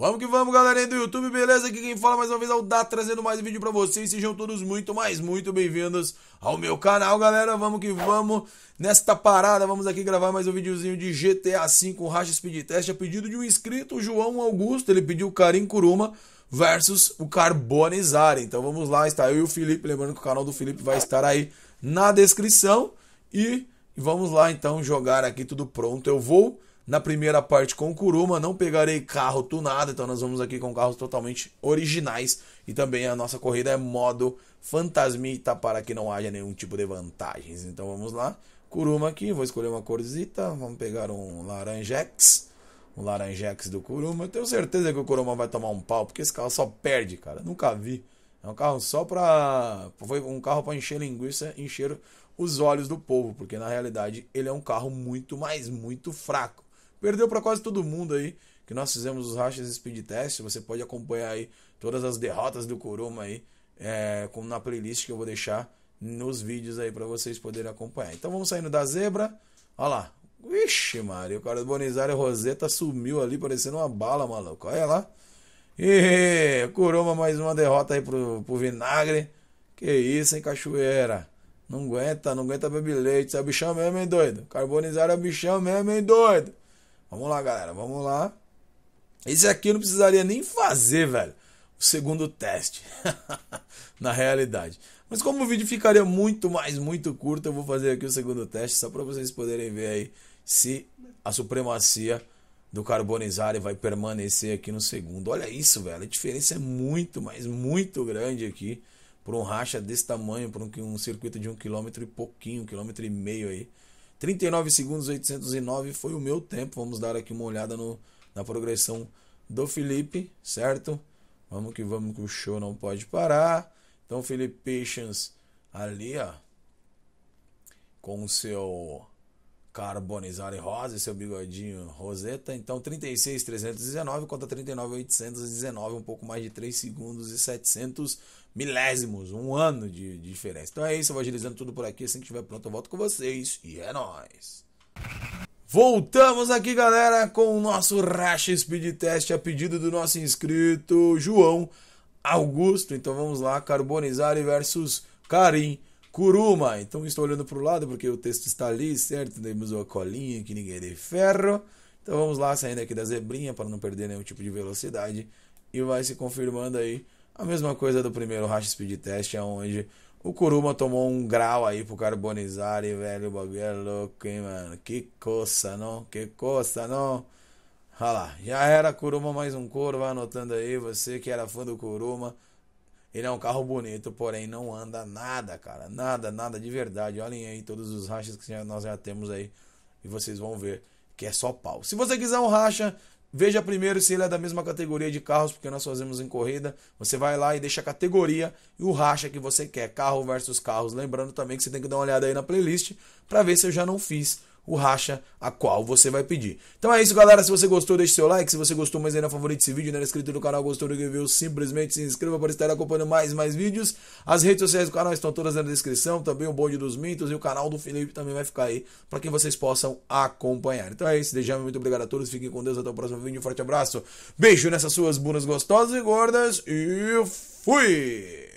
Vamos que vamos, galerinha do YouTube, beleza? Aqui quem fala mais uma vez é o Dá, trazendo mais um vídeo pra vocês. Sejam todos muito, mais muito bem-vindos ao meu canal, galera. Vamos que vamos. Nesta parada, vamos aqui gravar mais um videozinho de GTA V com Racha Speed Test. A pedido de um inscrito, João Augusto. Ele pediu o Karim Kuruma versus o Carbonizar. Então vamos lá, está eu e o Felipe. Lembrando que o canal do Felipe vai estar aí na descrição. E vamos lá, então, jogar aqui tudo pronto. Eu vou na primeira parte com o Kuruma, não pegarei carro tunado, então nós vamos aqui com carros totalmente originais e também a nossa corrida é modo fantasmita para que não haja nenhum tipo de vantagens. Então vamos lá, Kuruma aqui, vou escolher uma corzita, vamos pegar um Laranjex, um Laranjex do Kuruma. Eu tenho certeza que o Kuruma vai tomar um pau, porque esse carro só perde, cara, nunca vi. É um carro só para foi um carro para encher linguiça, encher os olhos do povo, porque na realidade ele é um carro muito, mas muito fraco. Perdeu para quase todo mundo aí que nós fizemos os rachas speed test. Você pode acompanhar aí todas as derrotas do Kuruma aí, é, como na playlist que eu vou deixar nos vídeos aí para vocês poderem acompanhar. Então vamos saindo da zebra. Olha lá. Vixe, Maria, o cara do Bonizário Roseta sumiu ali parecendo uma bala, maluco. Olha lá. E Kuruma mais uma derrota aí pro, pro Vinagre. Que isso, hein, cachoeira? Não aguenta, não aguenta beber leite. Você é bichão mesmo, hein, doido? Carbonizar é bichão mesmo, hein, doido? Vamos lá, galera, vamos lá. Esse aqui eu não precisaria nem fazer, velho. O segundo teste. Na realidade. Mas como o vídeo ficaria muito mais, muito curto, eu vou fazer aqui o segundo teste, só para vocês poderem ver aí se a supremacia do carbonizar vai permanecer aqui no segundo. Olha isso, velho. A diferença é muito, mas muito grande aqui. Por um racha desse tamanho, por um, um circuito de um quilômetro e pouquinho, um quilômetro e meio aí. 39 segundos 809 foi o meu tempo. Vamos dar aqui uma olhada no, na progressão do Felipe, certo? Vamos que vamos que o show não pode parar. Então Felipe Patience ali, ó, com o seu carbonizar e rosa seu bigodinho roseta. Então 36,319 contra 39,819, um pouco mais de 3 segundos e 700 milésimos, um ano de, de diferença. Então é isso, eu vou agilizando tudo por aqui. Assim que estiver pronto, eu volto com vocês. E é nóis! Voltamos aqui, galera, com o nosso Racha Speed Test a pedido do nosso inscrito João Augusto. Então vamos lá, Carbonizar versus Karim Kuruma. Então estou olhando para o lado porque o texto está ali, certo? Temos uma colinha que ninguém é de ferro. Então vamos lá, saindo aqui da zebrinha para não perder nenhum tipo de velocidade. E vai se confirmando aí a mesma coisa do primeiro Racha Speed Test, onde o Kuruma tomou um grau aí pro carbonizar e, velho, o bagulho é louco, hein, mano? Que coça, não? Que coça, não? Olha lá, já era Kuruma mais um coro, vai anotando aí, você que era fã do Kuruma. Ele é um carro bonito, porém não anda nada, cara. Nada, nada de verdade. Olhem aí todos os rachas que nós já temos aí. E vocês vão ver que é só pau. Se você quiser um racha, Veja primeiro se ele é da mesma categoria de carros, porque nós fazemos em corrida. Você vai lá e deixa a categoria e o racha que você quer, carro versus carros. Lembrando também que você tem que dar uma olhada aí na playlist para ver se eu já não fiz o racha a qual você vai pedir. Então é isso, galera. Se você gostou, deixe seu like. Se você gostou, mas ainda favorito esse vídeo, não é inscrito no canal, gostou do review, simplesmente se inscreva para estar acompanhando mais e mais vídeos. As redes sociais do canal estão todas na descrição, também o bonde dos mitos e o canal do Felipe também vai ficar aí para que vocês possam acompanhar. Então é isso, já muito obrigado a todos, fiquem com Deus, até o próximo vídeo, forte abraço, beijo nessas suas bunas gostosas e gordas e fui!